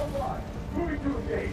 Moving to engage.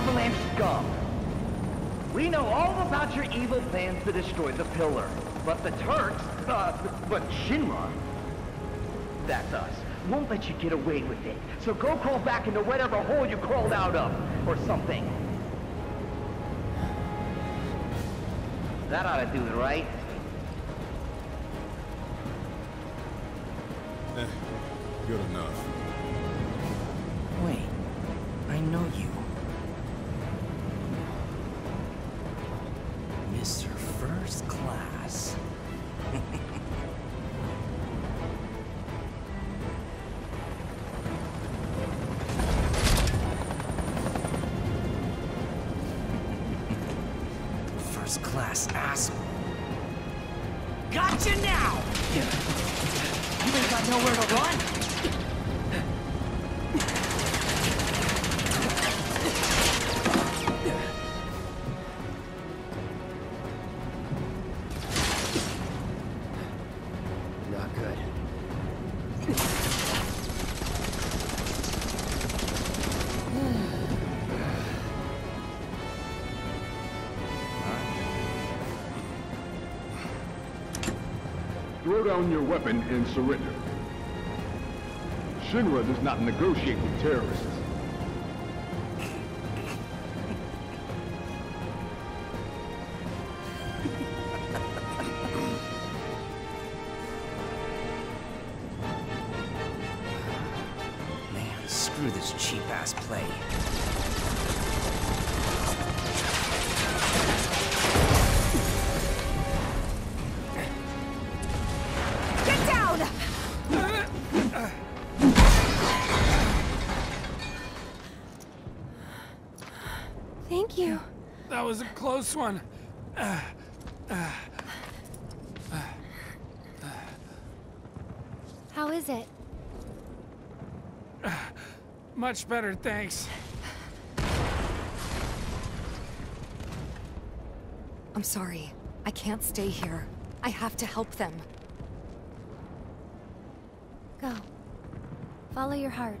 Avalanche scum! We know all about your evil plans to destroy the Pillar. But the Turks, uh, but Shinra, that's us, won't let you get away with it. So go crawl back into whatever hole you crawled out of, or something. That ought to do it, right? Eh, good enough. Wait, I know you. Got nowhere to run! Not good. Throw down your weapon and surrender. Shinra does not negotiate with terrorists. Man, screw this cheap-ass play. Was a close one. How is it? Much better, thanks. I'm sorry. I can't stay here. I have to help them. Go. Follow your heart.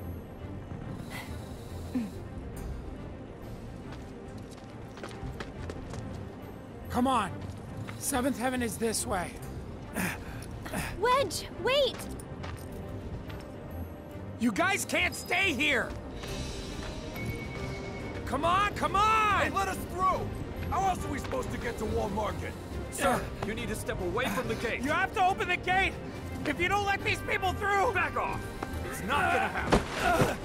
Come on. Seventh Heaven is this way. Wedge, wait! You guys can't stay here! Come on, come on! Hey, let us through! How else are we supposed to get to Wall Market? Sir, you need to step away from the gate. You have to open the gate! If you don't let these people through! Back off! It's not gonna happen.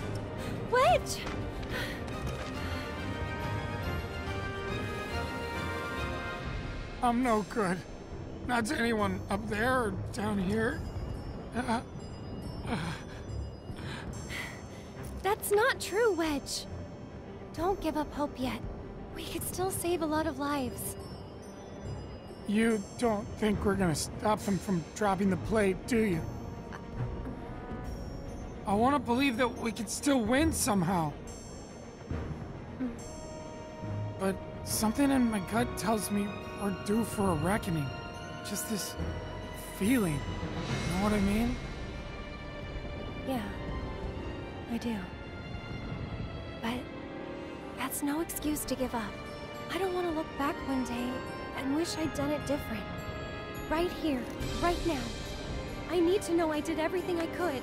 Wedge! I'm no good. Not to anyone up there or down here. Uh, That's not true, Wedge. Don't give up hope yet. We could still save a lot of lives. you don't think we're gonna stop them from dropping the plate, do you? I want to believe that we can still win somehow. But something in my gut tells me we're due for a reckoning. Just this feeling. You know what I mean? Yeah, I do. But that's no excuse to give up. I don't want to look back one day and wish I'd done it different. Right here, right now. I need to know I did everything I could.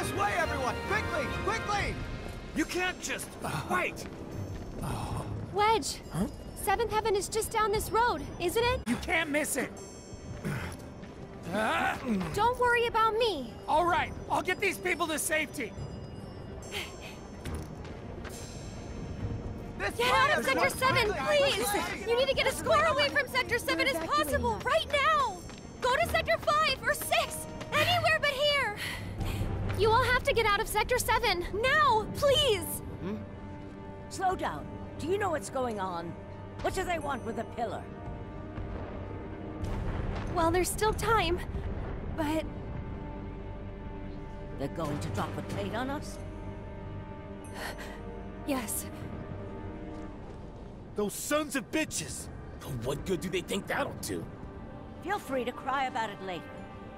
This way, everyone! Quickly! Quickly! You can't just... Wait! Wedge! Huh? Seventh Heaven is just down this road, isn't it? You can't miss it! Don't worry about me. all right, I'll get these people to safety. This Get out of! Sector 7, Quickly! please! You need to get as far away from Sector 7 as possible, right now! Go to Sector 5 or 6! Anywhere but here! You all have to get out of Sector 7, now, please! Hmm? Slow down. Do you know what's going on? What do they want with the pillar? Well, there's still time, but They're going to drop a plate on us? yes. Those sons of bitches! What good do they think that'll do? Feel free to cry about it later.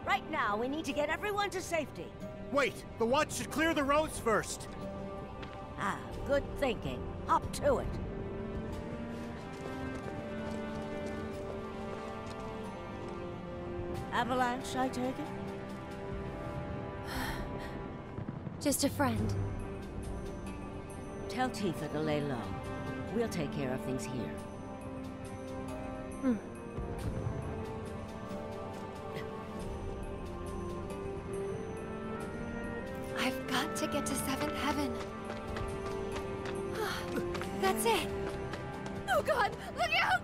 Right now, we need to get everyone to safety. Wait, the watch should clear the roads first. Ah, good thinking. Hop to it. Avalanche, I take it? Just a friend. Tell Tifa to lay low. We'll take care of things here. That's it. Oh god, look out!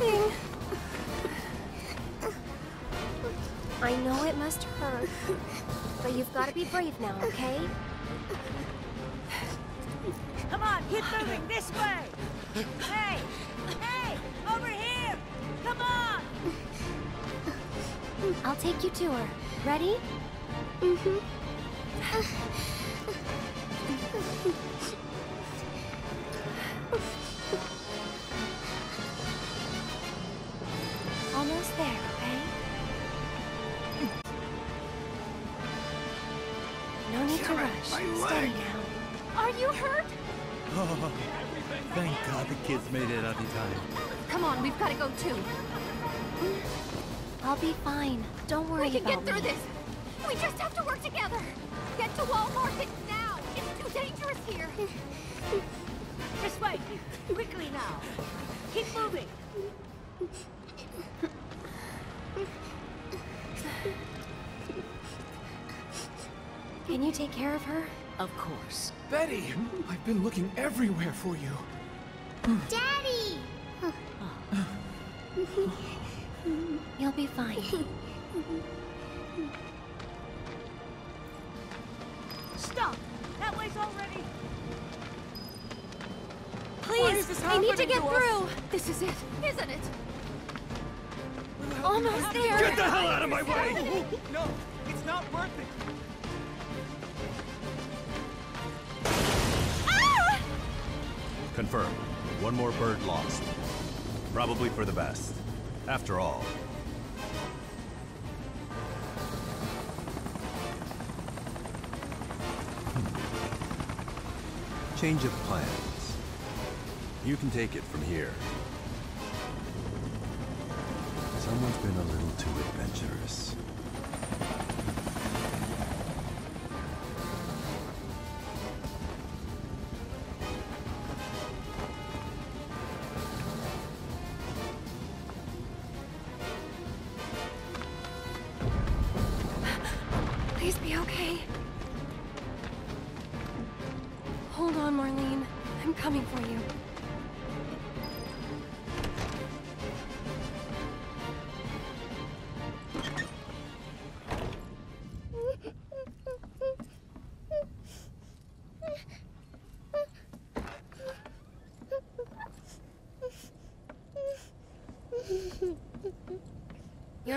Oh, you poor thing. I know it must hurt, but you've got to be brave now, okay? Come on, keep moving this way! Hey! Hey! Over here! Come on! I'll take you to her. Ready? Mm-hmm. Are you hurt? Oh, thank God the kids made it out in time. Come on, we've got to go too. I'll be fine. Don't worry We can get through me. this. We just have to work together. Get to Walmart Market now. It's too dangerous here. This way! Quickly now! Keep moving! Can you take care of her? Of course. Betty, I've been looking everywhere for you. Daddy! You'll be fine. Stop! That way's already... Please, I need to get through. This is it, isn't it? Almost there. Get the hell out of my way! No, it's not worth it. Confirmed. One more bird lost. Probably for the best. After all. Hmm. Change of plans. You can take it from here. Someone's been a little too adventurous.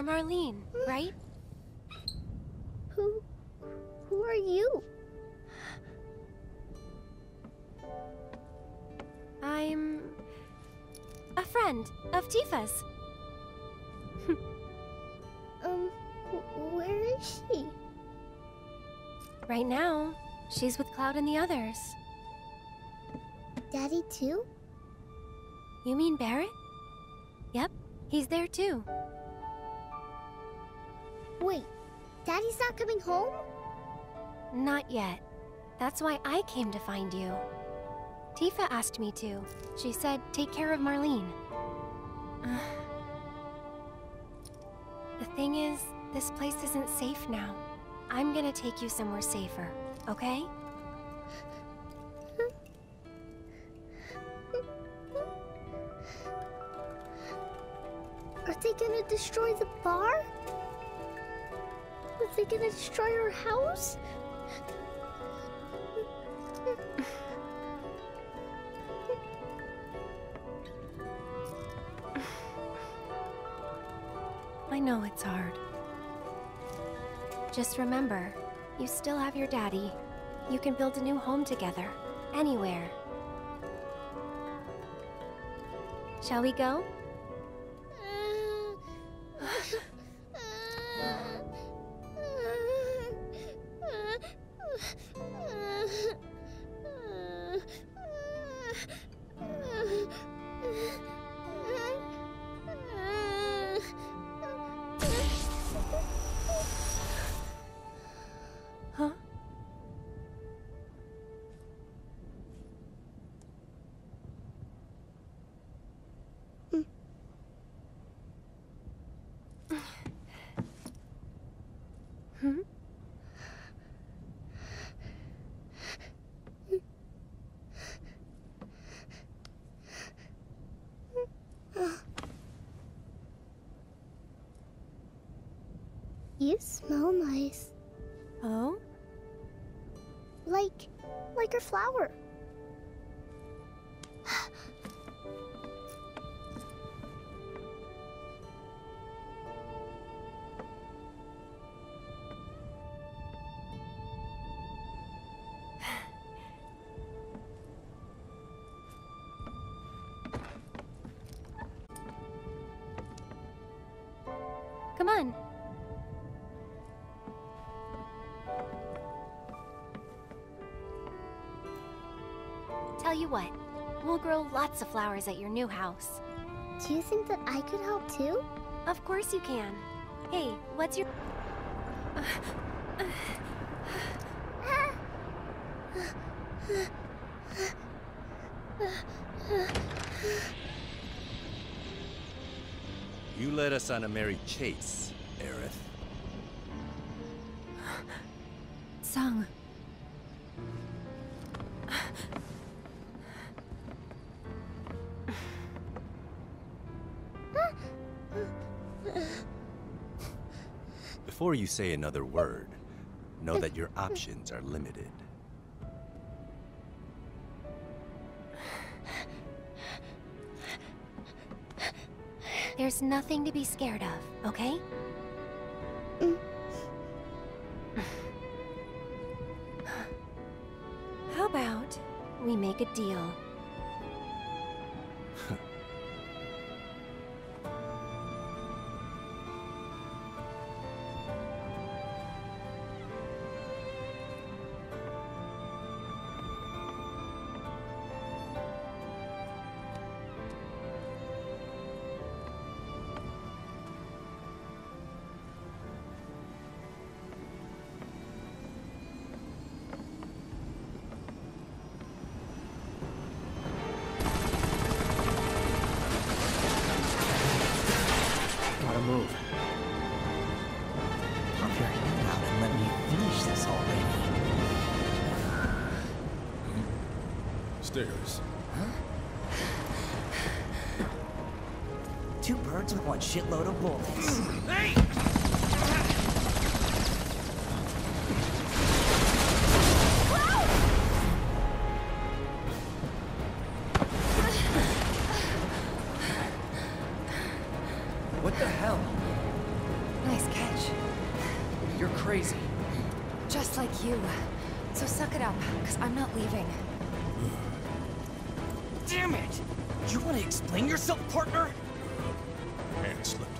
Marlene, right? Who... who are you? I'm a friend of Tifa's. Um, wh- where is she? Right now, she's with Cloud and the others. Daddy too? You mean Barret? Yep, he's there too. Wait, Daddy's not coming home? Not yet. That's why I came to find you. Tifa asked me to. She said, take care of Marlene. Uh, the thing is, this place isn't safe now. I'm gonna take you somewhere safer, okay? Are they gonna destroy the bar? They gonna destroy our house? I know it's hard. Just remember, you still have your daddy. You can build a new home together, anywhere. Shall we go? You smell nice. Oh? Like, like a flower. We'll grow lots of flowers at your new house. Do you think that I could help too? Of course you can. Hey, what's your... You led us on a merry chase, Aerith. Tseng. You say another word, know that your options are limited. There's nothing to be scared of, okay? Mm. How about we make a deal? Stairs. Two birds with one shitload of bullets. Hey! Damn it! You want to explain yourself, partner? Hand slipped.